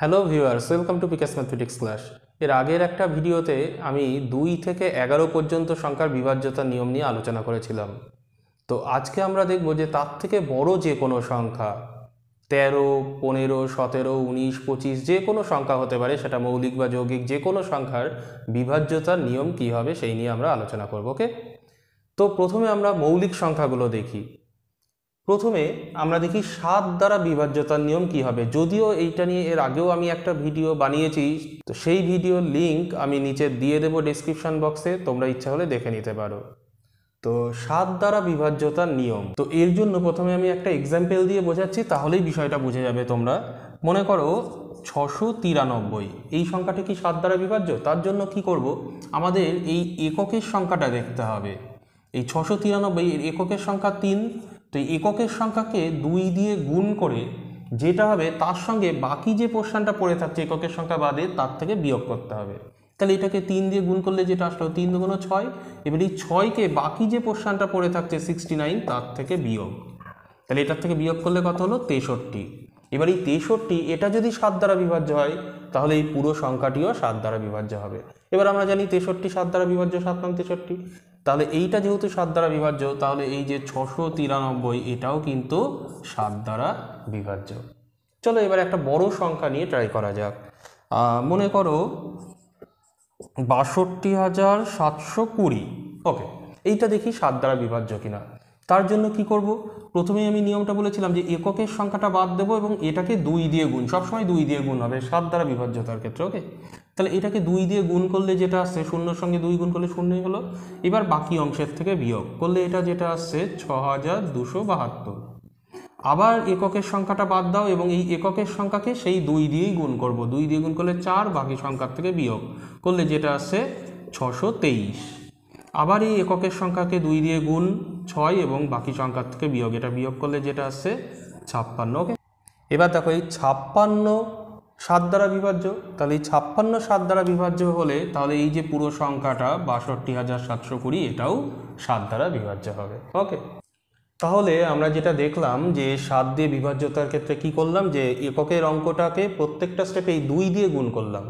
Hello viewers welcome to Pikas mathematics class এর আগের একটা ভিডিওতে আমি দুই থেকে এগারো পর্যন্ত সংখ্যার বিভাজ্যতার নিয়ম নিয়ে আলোচনা করেছিলাম। তো আজকে আমরা দেখব যে তার থেকে বড় যে কোনো সংখ্যা, তেরো, পনেরো, সতেরো, উনিশ, পঁচিশ যে কোনো সংখ্যা হতে পারে, সেটা মৌলিক বা যৌগিক যে কোনো সংখ্যার বিভাজ্যতার নিয়ম কী হবে সেই নিয়ে আমরা আলোচনা করব ওকে তো প্রথমে আমরা মৌলিক সংখ্যাগুলো দেখি। প্রথমে আমরা দেখি সাত দ্বারা বিভাজ্যতার নিয়ম কি হবে। যদিও এইটা নিয়ে এর আগেও আমি একটা ভিডিও বানিয়েছি, তো সেই ভিডিওর লিংক আমি নিচে দিয়ে দেবো ডিসক্রিপশন বক্সে তোমরা ইচ্ছা হলে দেখে নিতে পারো। তো সাত দ্বারা বিভাজ্যতার নিয়ম, তো এর জন্য প্রথমে আমি একটা এক্সাম্পল দিয়ে বোঝাচ্ছি, তাহলেই বিষয়টা বুঝে যাবে তোমরা। মনে করো ছশো তিরানব্বই, এই সংখ্যাটা কি সাত দ্বারা বিভাজ্য? তার জন্য কি করব? আমাদের এই এককের সংখ্যাটা দেখতে হবে। এই ছশো তিরানব্বই এর এককের সংখ্যা তিন তো এককের সংখ্যাকে দুই দিয়ে গুণ করে যেটা হবে তার সঙ্গে বাকি যে পোর্শনটা পড়ে থাকছে এককের সংখ্যা বাদে তার থেকে বিয়োগ করতে হবে। তাহলে এটাকে তিন দিয়ে গুণ করলে যেটা আসলো তিন দুগুণ ছয়, এবার এই ছয়কে বাকি যে পোর্শনটা পড়ে থাকছে সিক্সটি নাইন তার থেকে বিয়োগ। তাহলে এটার থেকে বিয়োগ করলে কত হলো? তেষট্টি। এবার এই তেষট্টি এটা যদি সাত দ্বারা বিভাজ্য হয়, তাহলে এই পুরো সংখ্যাটিও সাত দ্বারা বিভাজ্য হবে। এবার আমরা জানি তেষট্টি সাত দ্বারা বিভাজ্য, সাত নাম তেষট্টি। তাহলে এইটা যেহেতু সাত দ্বারা বিভাজ্য, তাহলে এই যে ছশো তিরানব্বই, এটাও কিন্তু সাত দ্বারা বিভাজ্য। চলো এবার একটা বড় সংখ্যা নিয়ে ট্রাই করা যাক। মনে করো বাষট্টি হাজার সাতশো কুড়ি। ওকে এইটা দেখি সাত দ্বারা বিভাজ্য কিনা। তার জন্য কি করব? প্রথমেই আমি নিয়মটা বলেছিলাম যে এককের সংখ্যাটা বাদ দেবো এবং এটাকে দুই দিয়ে গুণ, সবসময় দুই দিয়ে গুণ হবে, সাত দ্বারা বিভাজ্যতার ক্ষেত্রে ওকে তাহলে এটাকে দুই দিয়ে গুণ করলে যেটা আসছে, শূন্যর সঙ্গে দুই গুণ করলে শূন্যই হলো। এবার বাকি অংশের থেকে বিয়োগ করলে এটা যেটা আসছে ছ হাজার দুশো বাহাত্তর। আবার এককের সংখ্যাটা বাদ দাও এবং এই এককের সংখ্যাকে সেই দুই দিয়েই গুণ করব। দুই দিয়ে গুণ করলে চার, বাকি সংখ্যার থেকে বিয়োগ করলে যেটা আসছে, ছশো তেইশ। আবার এই এককের সংখ্যাকে দুই দিয়ে গুণ ছয় এবং বাকি সংখ্যার থেকে বিয়োগ, এটা বিয়োগ করলে যেটা আসছে, ছাপ্পান্ন। ওকে এবার দেখো এই ছাপ্পান্ন সাত দ্বারা বিভাজ্য, তাহলে এই ছাপ্পান্ন সাত দ্বারা বিভাজ্য হলে তাহলে এই যে পুরো সংখ্যাটা বাষট্টি হাজার সাতশো কুড়ি, এটাও সাত দ্বারা বিভাজ্য হবে। ওকে? তাহলে আমরা যেটা দেখলাম যে সাত দিয়ে বিভাজ্যতার ক্ষেত্রে কি করলাম? যে এককের অঙ্কটাকে প্রত্যেকটা স্টেপে এই দুই দিয়ে গুণ করলাম।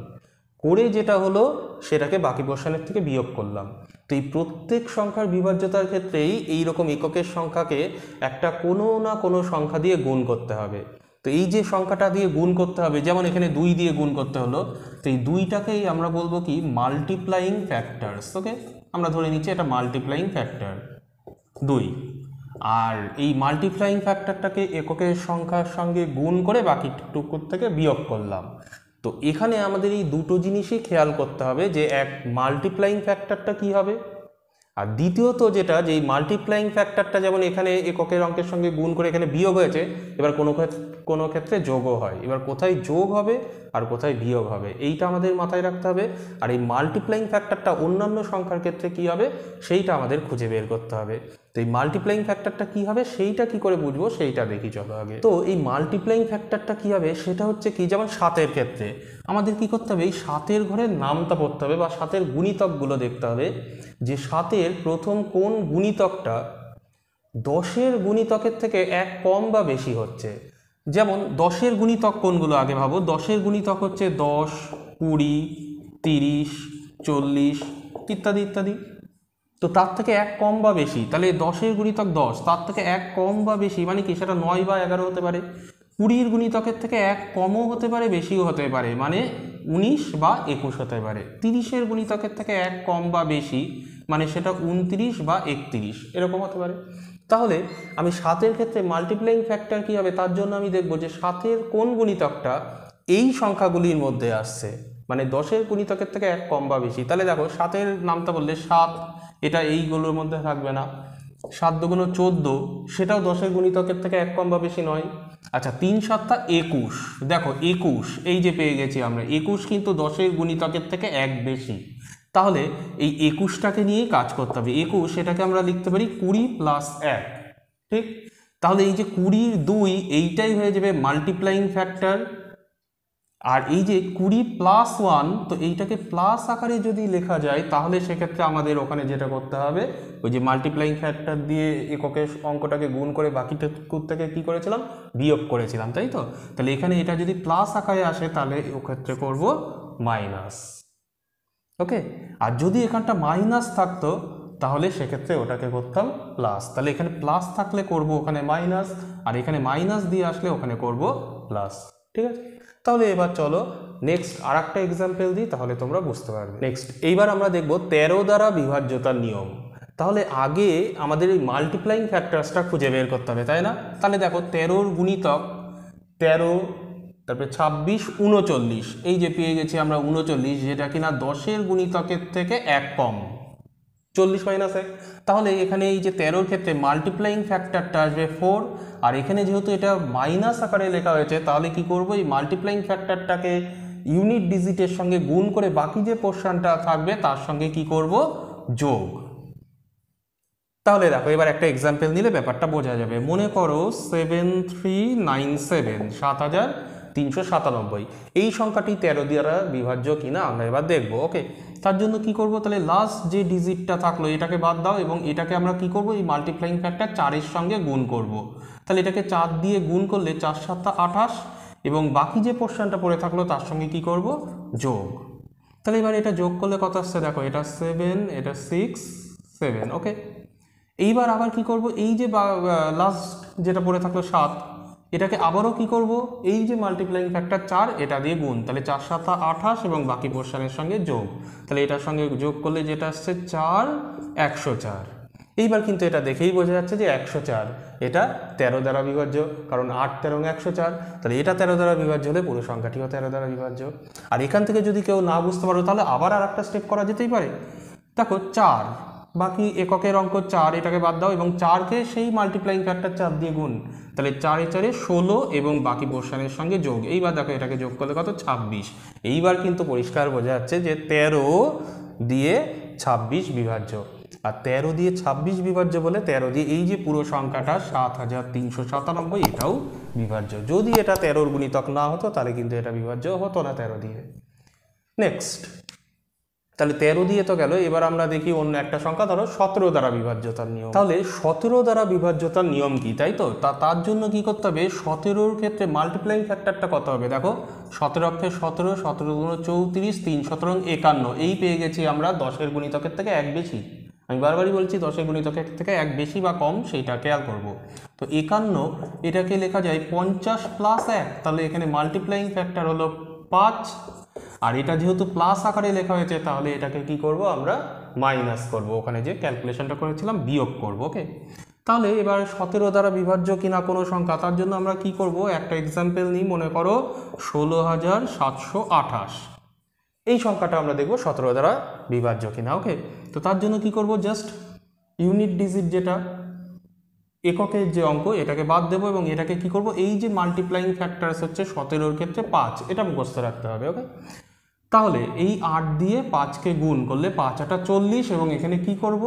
করে যেটা হলো, সেটাকে বাকি পোর্শনের থেকে বিয়োগ করলাম। তো এই প্রত্যেক সংখ্যার বিভাজ্যতার ক্ষেত্রেই এই রকম এককের সংখ্যাকে একটা কোনো না কোনো সংখ্যা দিয়ে গুণ করতে হবে। তো এই যে সংখ্যাটা দিয়ে গুণ করতে হবে, যেমন এখানে দুই দিয়ে গুণ করতে হলো, তো এই দুইটাকেই আমরা বলব কি মাল্টিপ্লাইং ফ্যাক্টরস ওকে আমরা ধরে নিচ্ছি এটা মাল্টিপ্লাইং ফ্যাক্টর দুই। আর এই মাল্টিপ্লাইং ফ্যাক্টরটাকে এককের সংখ্যার সঙ্গে গুণ করে বাকি টুকুর থেকে বিয়োগ করলাম। তো এখানে আমাদের এই দুটো জিনিসই খেয়াল করতে হবে যে এক মাল্টিপ্লাইং ফ্যাক্টরটা কি হবে? আর দ্বিতীয়ত যেটা যে মাল্টিপ্লাইং ফ্যাক্টরটা যেমন এখানে এককের অঙ্কের সঙ্গে গুণ করে এখানে বিয়োগ হয়েছে, এবার কোনো কোনো ক্ষেত্রে যোগও হয়। এবার কোথায় যোগ হবে আর কোথায় বিয়োগ হবে, এইটা আমাদের মাথায় রাখতে হবে। আর এই মাল্টিপ্লাইং ফ্যাক্টরটা অন্যান্য সংখ্যার ক্ষেত্রে কি হবে, সেইটা আমাদের খুঁজে বের করতে হবে। তো এই মাল্টিপ্লাইং ফ্যাক্টরটা কি হবে? সেইটা কি করে বুঝব? সেইটা দেখি, চলো আগে। তো এই মাল্টিপ্লাইং ফ্যাক্টরটা কি হবে? সেটা হচ্ছে কি? যেমন সাতের ক্ষেত্রে। আমাদের কি করতে হবে? এই সাতের ঘরের নামটা পড়তে হবে বা সাতের গুণিতকগুলো দেখতে হবে যে সাতের প্রথম কোন গুণিতকটা দশের গুণিতকের থেকে এক কম বা বেশি হচ্ছে। যেমন দশের গুণিতক কোনগুলো আগে ভাবো? দশের গুণিতক হচ্ছে দশ, কুড়ি, তিরিশ, চল্লিশ, ইত্যাদি ইত্যাদি। তো তার থেকে এক কম বা বেশি? তাহলে দশের গুণিতক দশ, তার থেকে এক কম বা বেশি মানে কি? সেটা নয় বা এগারো হতে পারে। কুড়ির গুণিতকের থেকে এক কমও হতে পারে, বেশিও হতে পারে। মানে উনিশ বা একুশ হতে পারে। তিরিশের গুণিতকের থেকে এক কম বা বেশি মানে সেটা উনত্রিশ বা একত্রিশ, এরকম হতে পারে। তাহলে আমি সাতের ক্ষেত্রে মাল্টিপ্লাইং ফ্যাক্টর কী হবে? তার জন্য আমি দেখব যে সাতের কোন গুণিতকটা এই সংখ্যাগুলির মধ্যে আসছে। মানে দশের গুণিতকের থেকে এক কম বা বেশি। তাহলে দেখো, সাতের নামটা বললে সাত এটা এইগুলোর মধ্যে থাকবে না। সাত দুগুণ চোদ্দ, সেটাও দশের গুণিতকের থেকে এক কম বা বেশি নয়। আচ্ছা তিন সাতটা একুশ, দেখো একুশ, এই যে পেয়ে গেছি আমরা, একুশ কিন্তু দশের গুণিতকের থেকে এক বেশি। তাহলে এই একুশটাকে নিয়েই কাজ করতে হবে। একুশ এটাকে আমরা লিখতে পারি কুড়ি প্লাস এক, ঠিক? তাহলে এই যে কুড়ির দুই, এইটাই হয়ে যাবে মাল্টিপ্লাইং ফ্যাক্টর আর এই যে কুড়ি প্লাস ওয়ান তো এইটাকে প্লাস আকারে যদি লেখা যায়, তাহলে সেক্ষেত্রে আমাদের ওখানে যেটা করতে হবে, ওই যে মাল্টিপ্লাইং ফ্যাক্টর দিয়ে এককের অঙ্কটাকে গুণ করে বাকিটা থেকে কী করেছিলাম? বিয়োগ করেছিলাম, তাই তো? তাহলে এখানে এটা যদি প্লাস আকারে আসে, তাহলে ওক্ষেত্রে করব মাইনাস ওকে আর যদি এখানটা মাইনাস থাকতো, তাহলে সেক্ষেত্রে ওটাকে করতাম প্লাস তাহলে এখানে প্লাস থাকলে করব ওখানে মাইনাস আর এখানে মাইনাস দিয়ে আসলে ওখানে করব প্লাস ঠিক আছে? তাহলে এবার চলো নেক্সট আর একটা এক্সাম্পল দিই তাহলে তোমরা বুঝতে পারবে। নেক্সট এইবার আমরা দেখব তেরো দ্বারা বিভাজ্যতার নিয়ম। তাহলে আগে আমাদের এই মাল্টিপ্লাইং ফ্যাক্টরসটা খুঁজে বের করতে হবে তাই না? তাহলে দেখো তেরোর গুণিতক তেরো তারপরে ছাব্বিশ উনচল্লিশ। এই যে পেয়ে গেছি আমরা উনচল্লিশ যেটা কিনা দশের গুণিতকের থেকে এক কম। চল্লিশ মাইনাস এক। তাহলে এখানে এই যে তেরোর ক্ষেত্রে মাল্টিপ্লাইং ফ্যাক্টরটা আসবে ফোর আর এখানে যেহেতু এটা মাইনাস আকারে লেখা হয়েছে, তাহলে কি করব? এই মাল্টিপ্লাইং ফ্যাক্টরটাকে ইউনিট ডিজিটের সঙ্গে গুণ করে বাকি যে পোর্শনটা থাকবে, তার সঙ্গে কি করব? যোগ। তাহলে দেখো, এবার একটা এক্সাম্পল নিলে ব্যাপারটা বোঝা যাবে। মনে করো সেভেন থ্রি নাইন সেভেন সাত হাজার তিনশো সাতানব্বই। এই সংখ্যাটি তেরো দ্বারা বিভাজ্য কিনা আমরা এবার দেখব ওকে তার জন্য কি করব? তাহলে লাস্ট যে ডিজিটটা থাকল, এটাকে বাদ দাও এবং এটাকে আমরা কি করব? এই মাল্টিপ্লাইং ফ্যাক্টর চারের সঙ্গে গুণ করব। তাহলে এটাকে চার দিয়ে গুণ করলে চার সাতটা আঠাশ এবং বাকি যে পোর্শনটা পড়ে থাকল, তার সঙ্গে কি করব? যোগ। তাহলে এবার এটা যোগ করলে কত আসছে? দেখো, এটা সেভেন এটা সিক্স সেভেন ওকে এইবার আবার কি করব? এই যে লাস্ট যেটা পড়ে থাকল সাত এটাকে আবারও কি করব? এই যে মাল্টিপ্লাইং ফ্যাক্টর চার, এটা দিয়ে গুণ। তাহলে চার সাতা আঠাশ এবং বাকি পোর্শনের সঙ্গে যোগ। তাহলে এটার সঙ্গে যোগ করলে যেটা আসছে, চার, একশো চার। এইবার কিন্তু এটা দেখেই বোঝা যাচ্ছে যে একশো চার, এটা তেরো দ্বারা বিভাজ্য, কারণ আট তেরো একশো চার, তাহলে এটা তেরো দ্বারা বিভাজ্য হলে পুরো সংখ্যাটিও তেরো দ্বারা বিভাজ্য। আর এখান থেকে যদি কেউ না বুঝতে পারো, তাহলে আবার আর একটা স্টেপ করা যেতেই পারে। দেখো, চার বাকি এককের অঙ্ক চার, এটাকে বাদ দাও এবং চারকে সেই মাল্টিপ্লাইং ফ্যাক্টর চার দিয়ে গুণ। তাহলে চারে চারে ষোলো এবং বাকি পোর্শনের সঙ্গে যোগ। এইবার দেখো এটাকে যোগ করলে কত? ছাব্বিশ। এইবার কিন্তু পরিষ্কার বোঝা যাচ্ছে যে তেরো দিয়ে ছাব্বিশ বিভাজ্য। আর তেরো দিয়ে ছাব্বিশ বিভাজ্য বলে তেরো দিয়ে এই যে পুরো সংখ্যাটা সাত হাজার তিনশো সাতানব্বই, এটাও বিভাজ্য। যদি এটা তেরোর গুণিতক না হতো, তাহলে কিন্তু এটা বিভাজ্য হতো না তেরো দিয়ে। নেক্সট তাহলে তেরো দিয়ে তো গেল, এবার আমরা দেখি অন্য একটা সংখ্যা, ধরো সতেরো দ্বারা বিভাজ্যতার নিয়ম। তাহলে সতেরো দ্বারা বিভাজ্যতার নিয়ম কি, তাই তো? তা, তার জন্য কি করতে হবে? সতেরোর ক্ষেত্রে মাল্টিপ্লাইং ফ্যাক্টরটা কত হবে? দেখো, সতেরো অক্ষে সতেরো সতেরো গুণ চৌত্রিশ, তিন সতেরো একান্ন, এই পেয়ে গেছি আমরা দশের গুণিতকের থেকে এক বেশি। আমি বারবারই বলছি দশের গুণিতকের থেকে এক বেশি বা কম সেইটা খেয়াল করব। তো একান্ন, এটাকে লেখা যায় পঞ্চাশ প্লাস এক, তাহলে এখানে মাল্টিপ্লাইং ফ্যাক্টর হলো পাঁচ আর এটা যেহেতু প্লাস আকারে লেখা হয়েছে, তাহলে এটাকে কি করব আমরা মাইনাস করব। ওখানে যে ক্যালকুলেশনটা করেছিলাম, বিয়োগ করব ওকে তাহলে এবার সতেরো দ্বারা বিভাজ্য কিনা কোনো সংখ্যা, তার জন্য আমরা কি করব? একটা এক্সাম্পল নিই, মনে করো ষোলো হাজার সাতশো আঠাশ। এই সংখ্যাটা আমরা দেখব সতেরো দ্বারা বিভাজ্য কিনা ওকে তো তার জন্য কি করব? জাস্ট ইউনিট ডিজিট যেটা, এককের যে অঙ্ক, এটাকে বাদ দেবো এবং এটাকে কি করব? এই যে মাল্টিপ্লাইং ফ্যাক্টরস হচ্ছে সতেরোর ক্ষেত্রে পাঁচ, এটা মুখস্থ রাখতে হবে ওকে তাহলে এই আট দিয়ে পাঁচকে গুণ করলে পাঁচ আটা চল্লিশ এবং এখানে কি করব?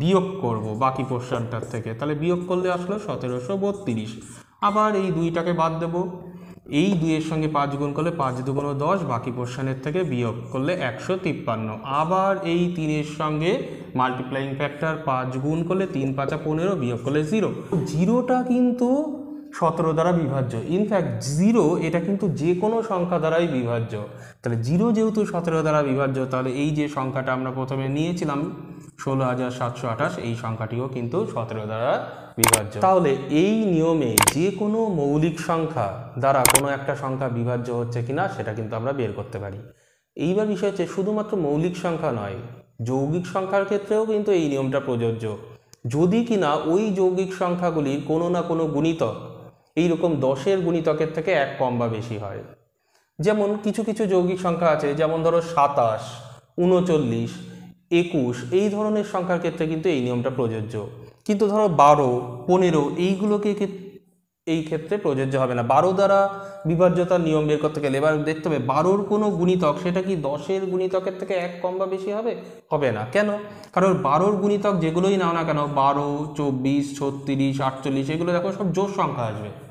বিয়োগ করব বাকি পোর্শনটার থেকে। তাহলে বিয়োগ করলে আসলো সতেরোশো বত্রিশ। আবার এই দুইটাকে বাদ দেবো। এই দুইয়ের সঙ্গে পাঁচ গুণ করলে পাঁচ দুগুণ দশ, বাকি পোর্শনের থেকে বিয়োগ করলে একশো তিপ্পান্ন। আবার এই তিনের সঙ্গে মাল্টিপ্লাইং ফ্যাক্টর পাঁচ গুণ করলে তিন পাঁচা পনেরো, বিয়োগ করলে জিরো। জিরোটা কিন্তু সতেরো দ্বারা বিভাজ্য। ইনফ্যাক্ট জিরো এটা কিন্তু যে কোনো সংখ্যা দ্বারাই বিভাজ্য। তাহলে জিরো যেহেতু সতেরো দ্বারা বিভাজ্য, তাহলে এই যে সংখ্যাটা আমরা প্রথমে নিয়েছিলাম, ষোলো হাজার সাতশো আঠাশ, এই সংখ্যাটিও কিন্তু সতেরো দ্বারা বিভাজ্য। তাহলে এই নিয়মে যে কোনো মৌলিক সংখ্যা দ্বারা কোনো একটা সংখ্যা বিভাজ্য হচ্ছে কিনা, সেটা কিন্তু আমরা বের করতে পারি। এইবার বিষয় হচ্ছে শুধুমাত্র মৌলিক সংখ্যা নয়, যৌগিক সংখ্যার ক্ষেত্রেও কিন্তু এই নিয়মটা প্রযোজ্য। যদি কিনা ওই যৌগিক সংখ্যাগুলির কোনো না কোনো গুণিতক এইরকম দশের গুণিতকের থেকে এক কম বা বেশি হয়। যেমন কিছু কিছু যৌগিক সংখ্যা আছে, যেমন ধরো সাতাশ, উনচল্লিশ, একুশ, এই ধরনের সংখ্যার ক্ষেত্রে কিন্তু এই নিয়মটা প্রযোজ্য। কিন্তু ধরো বারো, পনেরো, এইগুলোকে এই ক্ষেত্রে প্রযোজ্য হবে না। বারো দ্বারা বিভাজ্যতার নিয়ম বের করতে গেলে, এবার দেখতে হবে বারোর কোনো গুণিতক সেটা কি দশের গুণিতকের থেকে এক কম বা বেশি হবে? হবে না। কেন? কারণ বারোর গুণিতক যেগুলোই নাও না কেন, বারো, চব্বিশ, ছত্রিশ, আটচল্লিশ, এগুলো দেখো সব জোর সংখ্যা আসবে।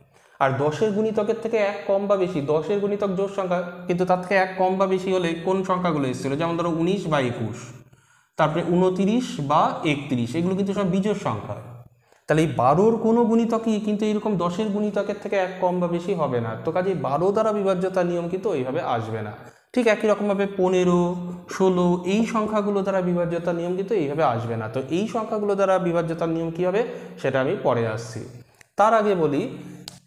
আর দশের গুণিতকের থেকে এক কম বা বেশি, দশের গুণিতক জোর সংখ্যা, কিন্তু তার থেকে এক কম বা বেশি হলে কোন সংখ্যাগুলো এসেছিল? যেমন ধরো উনিশ বা একুশ, তারপরে উনতিরিশ বা একত্রিশ, এগুলো কিন্তু সব বিজোড় সংখ্যা। তাহলে এই বারোর কোনো গুণিতকই কিন্তু এরকম দশের গুণিতকের থেকে এক কম বা বেশি হবে না। তো কাজে বারো দ্বারা বিভাজ্যতার নিয়ম কিন্তু ওইভাবে আসবে না। ঠিক একই রকমভাবে পনেরো, ষোলো, এই সংখ্যাগুলো দ্বারা বিভাজ্যতার নিয়ম কিন্তু এইভাবে আসবে না। তো এই সংখ্যাগুলো দ্বারা বিভাজ্যতার নিয়ম কী হবে? সেটা আমি পরে আসছি। তার আগে বলি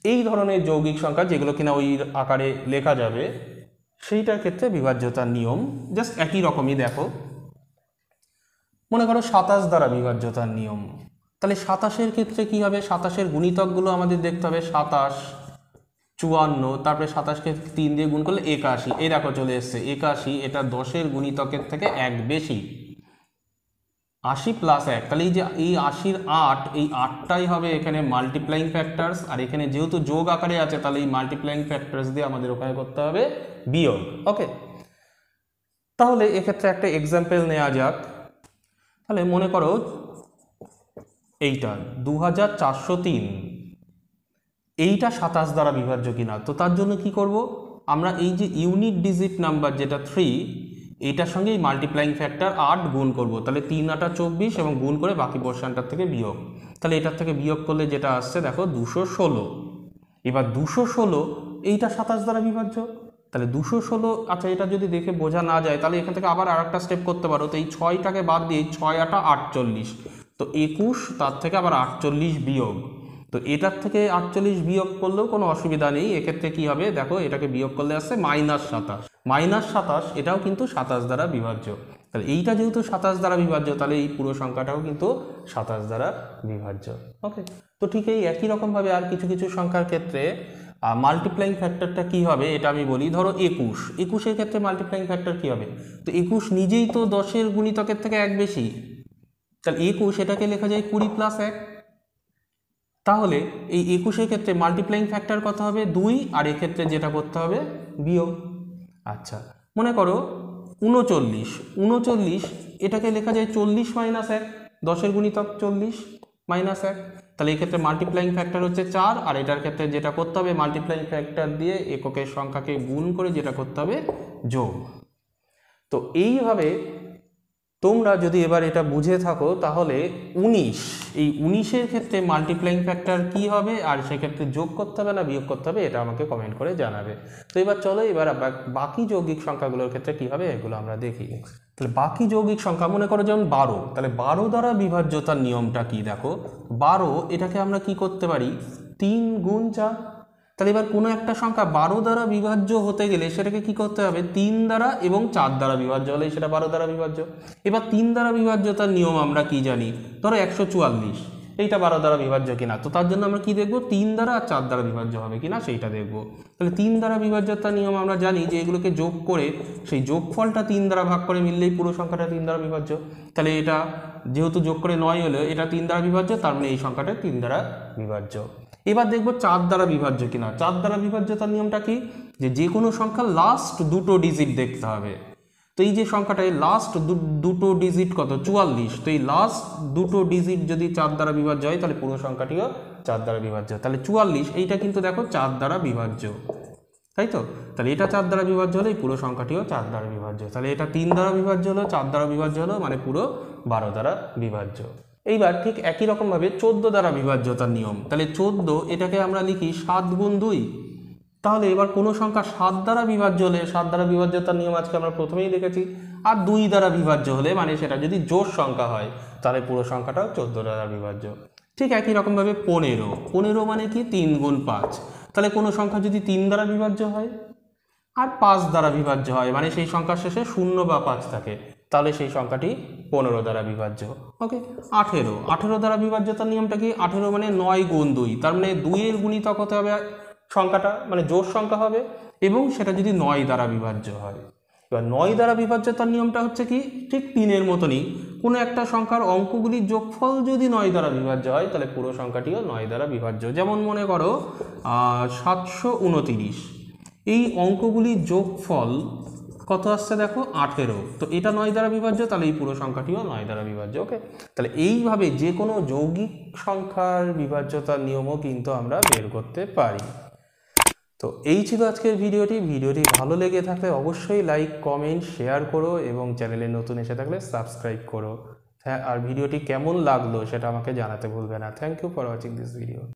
এই ধরনের যৌগিক সংখ্যা যেগুলো কিনা ওই আকারে লেখা যাবে, সেইটার ক্ষেত্রে বিভাজ্যতার নিয়ম জাস্ট একই রকমই দেখো। মনে করো সাতাশ দ্বারা বিভাজ্যতার নিয়ম। তাহলে সাতাশের ক্ষেত্রে কি হবে? সাতাশের গুণিতকগুলো আমাদের দেখতে হবে, সাতাশ, চুয়ান্ন, তারপরে সাতাশকে তিন দিয়ে গুণ করলে একাশি। এই দেখো চলে এসছে, একাশি, এটা দশের গুণিতকের থেকে এক বেশি। আশি প্লাস এক। তাহলে এই যে এই আশির আট, এই আটটাই হবে এখানে মাল্টিপ্লাইং ফ্যাক্টরস আর এখানে যেহেতু যোগ আকারে আছে, তাহলে এই মাল্টিপ্লাইং ফ্যাক্টরস দিয়ে আমাদের ওখানে করতে হবে বিয়োগ। ওকে তাহলে এক্ষেত্রে একটা এক্সাম্পল নেওয়া যাক। তাহলে মনে করো এইটা দু হাজার চারশো তিন। এইটা সাতাশ দ্বারা বিভাজ্য কিনা। তো তার জন্য কি করব? আমরা এই যে ইউনিট ডিজিট নাম্বার যেটা থ্রি এইটার সঙ্গে এই মাল্টিপ্লাইং ফ্যাক্টর আট গুণ করব। তাহলে তিন আটা চব্বিশ এবং গুণ করে বাকি পোর্শনটার থেকে বিয়োগ। তাহলে এটার থেকে বিয়োগ করলে যেটা আসছে, দেখো দুশো ষোলো। এবার দুশো ষোলো, এইটা সাতাশ দ্বারা বিভাজ্য। তাহলে দুশো ষোলো আচ্ছা এটা যদি দেখে বোঝা না যায়, তাহলে এখান থেকে আবার আর একটা স্টেপ করতে পারো। তো এই ছয়টাকে বাদ দিয়ে ছয় আটা আটচল্লিশ। তো একুশ, তার থেকে আবার আটচল্লিশ বিয়োগ। তো এটার থেকে আটচল্লিশ বিয়োগ করলেও কোনো অসুবিধা নেই। এক্ষেত্রে কি হবে? দেখো, এটাকে বিয়োগ করলে আসছে মাইনাস সাতাশ। মাইনাস সাতাশ, এটাও কিন্তু সাতাশ দ্বারা বিভাজ্য। তাহলে এইটা যেহেতু সাতাশ দ্বারা বিভাজ্য, তাহলে এই পুরো সংখ্যাটাও কিন্তু সাতাশ দ্বারা বিভাজ্য। ওকে তো ঠিক এই একই রকমভাবে আর কিছু কিছু সংখ্যার ক্ষেত্রে মাল্টিপ্লাইং ফ্যাক্টরটা কি হবে? এটা আমি বলি, ধরো একুশ। একুশের ক্ষেত্রে মাল্টিপ্লাইং ফ্যাক্টর কি হবে? তো একুশ নিজেই তো দশের গুণিতকের থেকে এক বেশি। তাহলে একুশ এটাকে লেখা যায় কুড়ি প্লাস এক। তাহলে এই একুশের ক্ষেত্রে মাল্টিপ্লাইং ফ্যাক্টর কত হবে? দুই, আর এক্ষেত্রে যেটা করতে হবে, বিয়োগ। আচ্ছা মনে করো উনচল্লিশ। উনচল্লিশ, এটাকে লেখা যায় চল্লিশ মাইনাস এক, দশের গুণিতক চল্লিশ মাইনাস এক। তাহলে এক্ষেত্রে মাল্টিপ্লাইং ফ্যাক্টর হচ্ছে চার, আর এটার ক্ষেত্রে যেটা করতে হবে মাল্টিপ্লাইং ফ্যাক্টর দিয়ে এককের সংখ্যাকে গুণ করে যেটা করতে হবে, যোগ। তো এইভাবে তোমরা যদি এবার এটা বুঝে থাকো, তাহলে উনিশ, এই উনিশের ক্ষেত্রে মাল্টিপ্লাইং ফ্যাক্টর কি হবে? আর সেক্ষেত্রে যোগ করতে হবে না, বিয়োগ করতে হবে? এটা আমাকে কমেন্ট করে জানাবে। তো এবার চলো, এবার বাকি যৌগিক সংখ্যাগুলোর ক্ষেত্রে কি হবে? এগুলো আমরা দেখি। তাহলে বাকি যৌগিক সংখ্যা মনে করো যেমন বারো, তাহলে বারো দ্বারা বিভাজ্যতার নিয়মটা কি দেখো? বারো, এটাকে আমরা কি করতে পারি? তিন গুণ চার তাহলে এবার কোনো একটা সংখ্যা বারো দ্বারা বিভাজ্য হতে গেলে সেটাকে কি করতে হবে? তিন দ্বারা এবং চার দ্বারা বিভাজ্য হলে সেটা বারো দ্বারা বিভাজ্য। এবার তিন দ্বারা বিভাজ্যতার নিয়ম আমরা কি জানি? ধরো একশো চুয়াল্লিশ। এইটা বারো দ্বারা বিভাজ্য কিনা? তো তার জন্য আমরা কি দেখব? তিন দ্বারা আর চার দ্বারা বিভাজ্য হবে কিনা সেইটা দেখব। তাহলে তিন দ্বারা বিভাজ্যতার নিয়ম আমরা জানি যে এগুলোকে যোগ করে সেই যোগফলটা তিন দ্বারা ভাগ করে মিললেই পুরো সংখ্যাটা তিন দ্বারা বিভাজ্য। তাহলে এটা যেহেতু যোগ করে নয় হলো এটা তিন দ্বারা বিভাজ্য, তার মানে এই সংখ্যাটা তিন দ্বারা বিভাজ্য। এবার দেখব চার দ্বারা বিভাজ্য কিনা। চার দ্বারা বিভাজ্যতার নিয়মটা কি? যে যে কোনো সংখ্যা লাস্ট দুটো ডিজিট দেখতে হবে। তো এই যে সংখ্যাটা, এই লাস্ট দুটো ডিজিট কত? চুয়াল্লিশ। তো এই লাস্ট দুটো ডিজিট যদি চার দ্বারা বিভাজ্য হয়, তাহলে পুরো সংখ্যাটিও চার দ্বারা বিভাজ্য। তাহলে চুয়াল্লিশ, এইটা কিন্তু দেখো চার দ্বারা বিভাজ্য। তাই তো? তাহলে এটা চার দ্বারা বিভাজ্য হলে এই পুরো সংখ্যাটিও চার দ্বারা বিভাজ্য। তাহলে এটা তিন দ্বারা বিভাজ্য হলো চার দ্বারা বিভাজ্য হলো মানে পুরো বারো দ্বারা বিভাজ্য। এইবার ঠিক একই রকমভাবে চোদ্দ দ্বারা বিভাজ্যতার নিয়ম। তাহলে চোদ্দ, এটাকে আমরা লিখি সাত গুণ দুই। তাহলে এবার কোনো সংখ্যা সাত দ্বারা বিভাজ্য হলে, সাত দ্বারা বিভাজ্যতার নিয়ম আজকে আমরা প্রথমেই দেখেছি, আর দুই দ্বারা বিভাজ্য হলে মানে সেটা যদি জোর সংখ্যা হয়, তাহলে পুরো সংখ্যাটাও চোদ্দ দ্বারা বিভাজ্য। ঠিক একই রকমভাবে পনেরো। পনেরো মানে কি? তিন গুণ পাঁচ। তাহলে কোনো সংখ্যা যদি তিন দ্বারা বিভাজ্য হয়, আর পাঁচ দ্বারা বিভাজ্য হয় মানে সেই সংখ্যার শেষে শূন্য বা পাঁচ থাকে। তাহলে সেই সংখ্যাটি পনেরো দ্বারা বিভাজ্য। ওকে আঠেরো। আঠেরো দ্বারা বিভাজ্যতার নিয়মটা কি? আঠেরো মানে নয় গুণ দুই। তার মানে দুইয়ের গুণিতক হতে হবে সংখ্যাটা মানে জোর সংখ্যা হবে, এবং সেটা যদি নয় দ্বারা বিভাজ্য হয়। এবার নয় দ্বারা বিভাজ্যতার নিয়মটা হচ্ছে কি? ঠিক তিনের মতনই। কোনো একটা সংখ্যার অঙ্কগুলির যোগফল যদি নয় দ্বারা বিভাজ্য হয়, তাহলে পুরো সংখ্যাটিও নয় দ্বারা বিভাজ্য। যেমন মনে করো সাতশো উনতিরিশ। এই অঙ্কগুলির যোগফল কত আসছে দেখো? আঠেরো। তো এটা নয় দ্বারা বিভাজ্য, তাহলে এই পুরো সংখ্যাটিও নয় দ্বারা বিভাজ্য ওকে তাহলে এইভাবে যে কোনো যৌগিক সংখ্যার বিভাজ্যতার নিয়মও কিন্তু আমরা বের করতে পারি। তো এই ছিল আজকের ভিডিওটি। ভিডিওটি ভালো লেগে থাকলে অবশ্যই লাইক কমেন্ট শেয়ার করো এবং চ্যানেলে নতুন এসে থাকলে সাবস্ক্রাইব করো। হ্যাঁ আর ভিডিওটি কেমন লাগল সেটা আমাকে জানাতে ভুলবে না। Thank you for watching this video